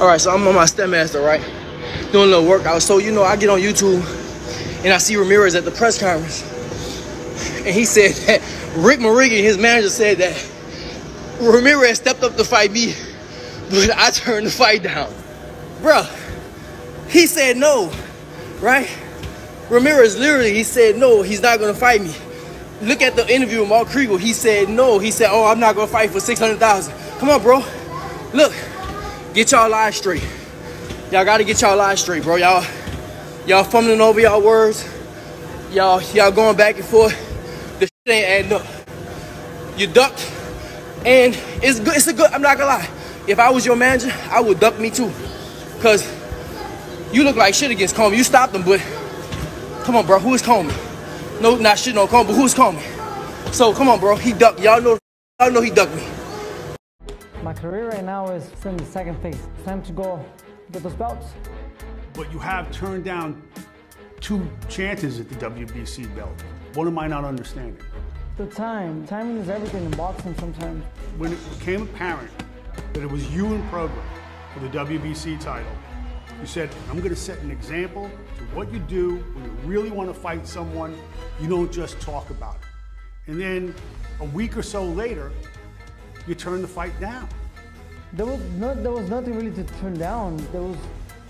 All right, so I'm on my Stepmaster, right? Doing a little workout. So, you know, I get on YouTube and I see Ramirez at the press conference. And he said that Rick Mirigian, his manager, said that Ramirez stepped up to fight me, but I turned the fight down. Bruh, he said no, right? Ramirez literally, he said no, he's not gonna fight me. Look at the interview with Mark Kriegel. He said no. He said, oh, I'm not gonna fight for 600,000. Come on, bro. Look, get y'all live straight. Y'all gotta get y'all live straight, bro. Y'all, y'all fumbling over y'all words. Y'all, y'all going back and forth. The shit ain't adding up. You ducked, and it's good. It's a good. I'm not gonna lie. If I was your manager, I would duck me too, cause you look like shit against Coleman. You stopped him, but come on, bro. Who is Coleman? No, not shit on Coleman, but who's Coleman? So come on, bro. He ducked. Y'all know. Y'all know he ducked me. My career right now is in the second phase. It's time to go get those belts. But you have turned down two chances at the WBC belt. What am I not understanding? The time. Timing is everything in boxing sometimes. When it became apparent that it was you in Prograis for the WBC title, you said, I'm going to set an example to what you do when you really want to fight someone. You don't just talk about it. And then a week or so later, you turn the fight down. There was no, there was nothing really to turn down. There was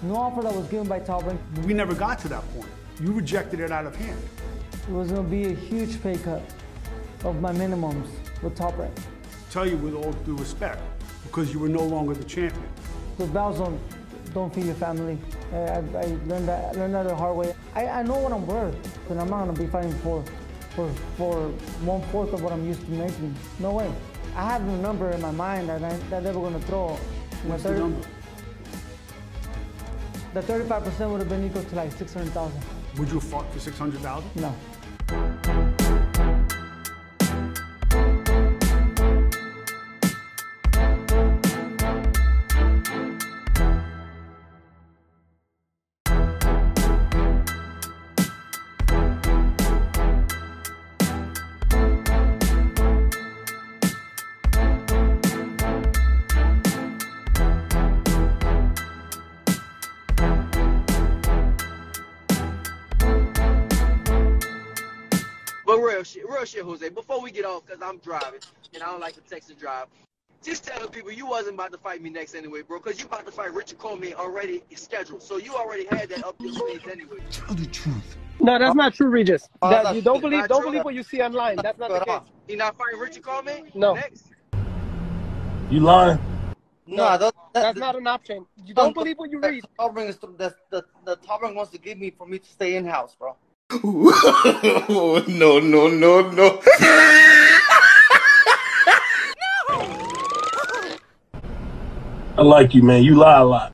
no offer that was given by Top Rank. We never got to that point. You rejected it out of hand. It was going to be a huge pay cut of my minimums with Top Rank. Tell you with all due respect, because you were no longer the champion. Those battles don't, don't feed your family. I, I, I learned that I learned that the hard way. I, I know what I'm worth, but I'm not going to be fighting for, for, for one fourth of what I'm used to making. No way. I have a number in my mind that, I, that they were going to throw. What's the number? The 35% would have been equal to like 600,000. Would you have fought for 600000 No. Real shit, real shit, Jose. Before we get off, cause I'm driving and I don't like to text and drive. Just tell the people you wasn't about to fight me next anyway, bro. Cause you about to fight Richard Coleman already scheduled, so you already had that up your sleeve anyway. Tell the truth. No, that's not true, Regis. Oh, That you don't believe don't believe what you see online. That's not the case. He not fighting Richard Coleman? No. Next. You lying? No, I don't, that, That's not an option. You don't believe what you read. Top Rank is the, the, the top rank wants to give me for me to stay in house, bro. no, no, no, no. I like you, man. You lie a lot.